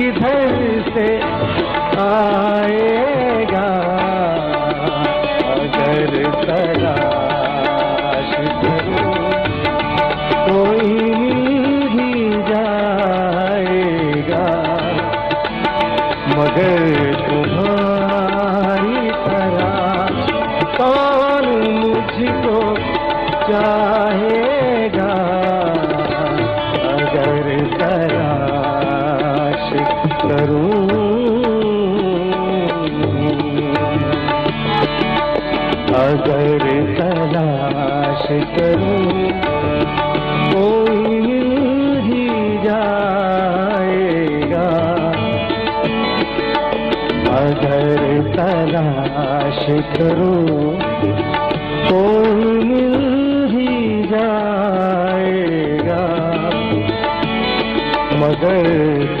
किधर से आएगा? अगर तलाश कोई भी जाएगा। मगर तुम्हारी तरह कौन मुझको चाहेगा कोई जाएगा। अगर तलाश करूँ कोई मिल जाएगा। मगर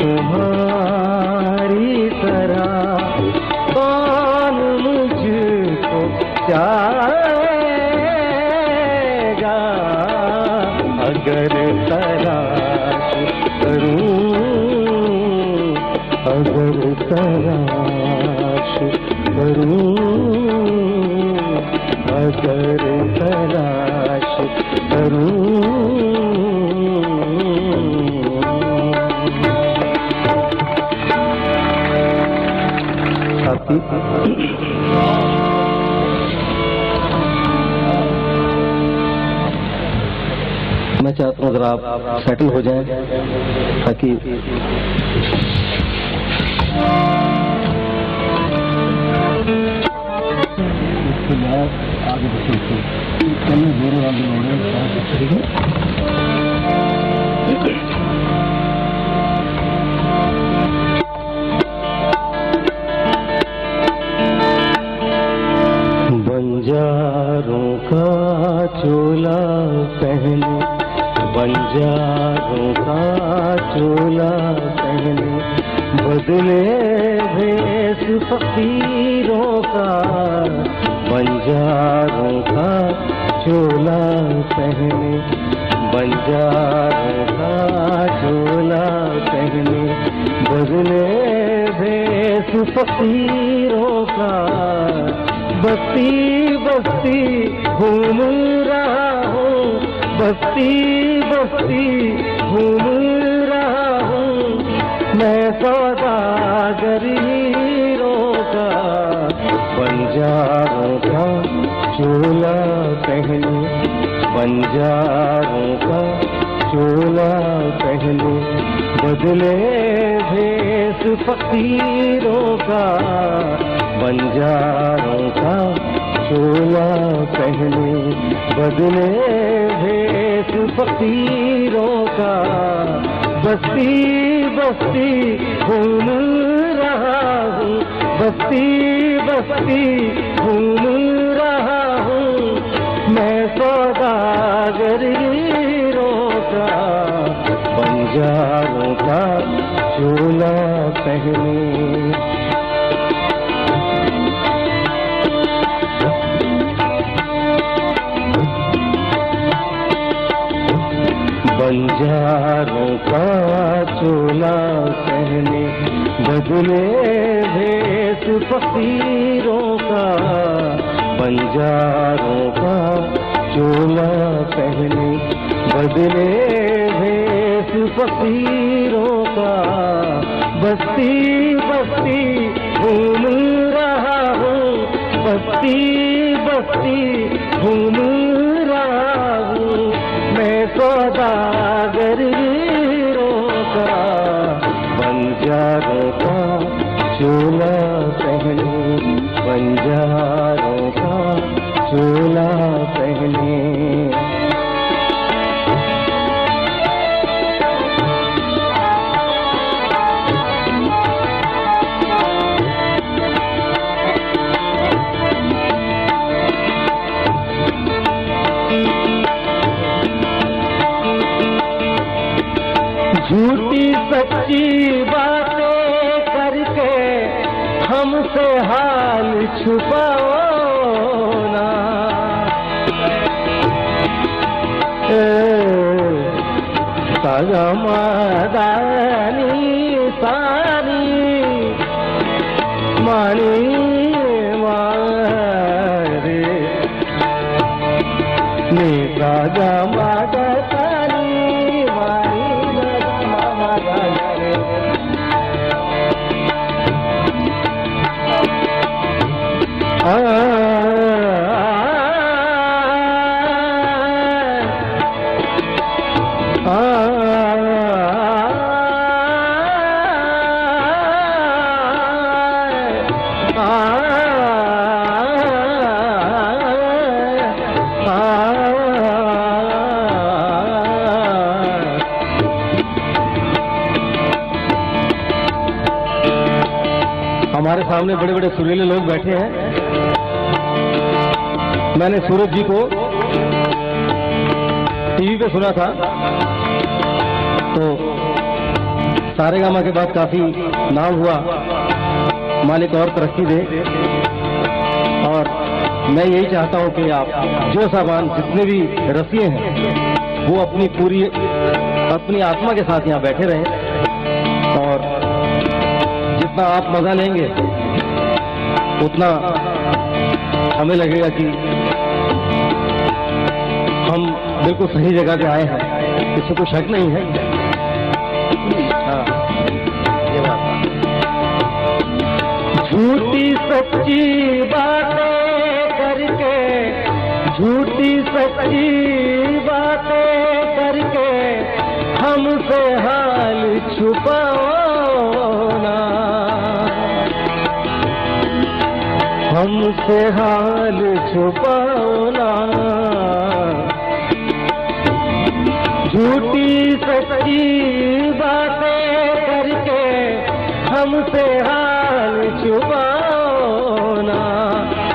तुम्हारी तरह कौन मुझको चाहेगा मैं चाहता हूँ अगर आप सेटल हो जाएँ ताकि उसके बाद आगे बढ़ते पहले ज़ोर आगे बढ़े बंजारों का चोला पहने, बंजारों का चोला पहने, बदले भेष फकीरों का बंजारों का चोला पहने, बंजारों का चोला पहने बदले भेष फकीरों का, बस्ती बस्ती घूम रहा हूँ बस्ती बस्ती घूम रहा हूँ मैं सौदागर का, बंजारों बंजारों का चोला पहने बदले भेष फकीरों का बंजारों का चोला पहने बदले भेष फकीरों का बस्ती बस्ती घूम रहा हूँ बस्ती बस्ती घूम पहने बंजारों का चोला पहने, बदले भेष फकीरों का। बंजारों का चोला पहने, बदले भेष फकीरों का। बस्ती बस्ती, घूम रहा हूँ। बस्ती बस्ती, घूम रहा हूँ। मैं सौदागर हीरों का बंजारों का चोला पहने। बंजारों हाल छुपाओ ना सगमदानी सारी मणि मारे नी सगमदा सामने बड़े बड़े सुरीले लोग बैठे हैं। मैंने सूरज जी को टीवी पे सुना था। तो सारे गामा के बाद काफ़ी नाम हुआ। मालिक और तरक्की दे। और मैं यही चाहता हूँ कि आप जो सामान जितने भी रसिए हैं, वो अपनी पूरी, अपनी आत्मा के साथ यहाँ बैठे रहें। जितना आप मज़ा लेंगे। उतना हमें लगेगा कि हम बिल्कुल सही जगह पे आए हैं। इससे कोई शक नहीं है। हाँ, झूठी सच्ची बातें करके झूठी सच्ची बातें करके हमसे हाल छुपाओ। हमसे हाल छुपाओ ना झूठी सच्ची बातें करके हमसे हाल छुपाओ ना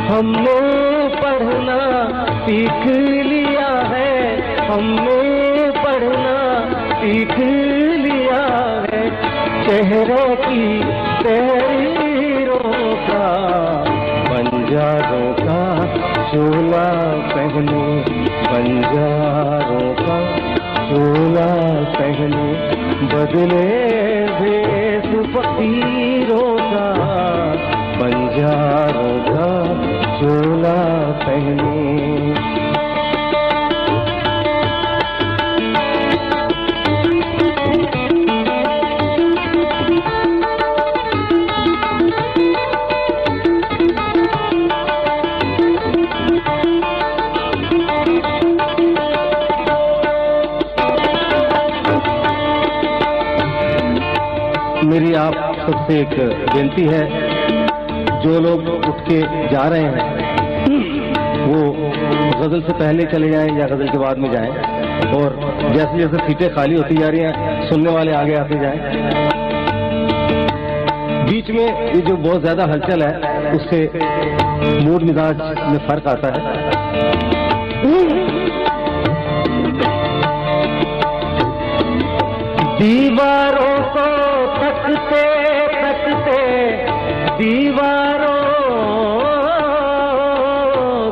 हमने पढ़ना सीख लिया है, हमने पढ़ना सीख लिया है। चेहरे की तहरीरों का बंजारों का चोला पहनो बंजारों का चोला पहनो बदले भेस फकीरों का बंजारों का मेरी आप सबसे एक बेनती है, जो लोग उठ के जा रहे हैं, वो गज़ल से पहले चले जाएँ या गज़ल के बाद में जाएँ, और जैसे जैसे सीटें खाली होती जा रही हैं, सुनने वाले आगे आते जाएँ। बीच में ये जो बहुत ज़्यादा हलचल है, उससे मूड मिजाज में फ़र्क आता है। दीवारों को तकते तकते दीवारों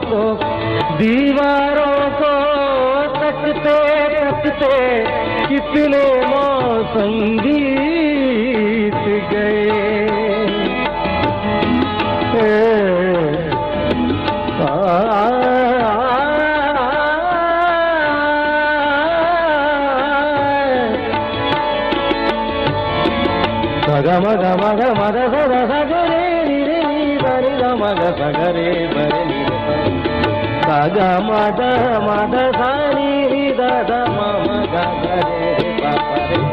को दीवारों को तकते तकते कितने मौसम बीत गए। గమ గమ గమ గ సగరే నిరే నిరి గమ గ సగరే బరి సగ మద మద సాని రి ద ద మమ గ గరే పపరే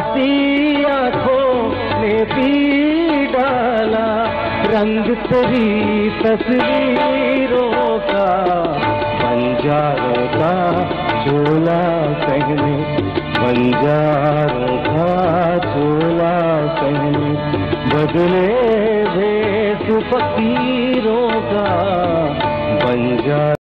प्यासी आँखों ने पी डाला, रंग तेरी तस्वीरों का बंजारों का चोला पहने बंजारों का चोला पहने, बदले भेस फकीरों का बंजार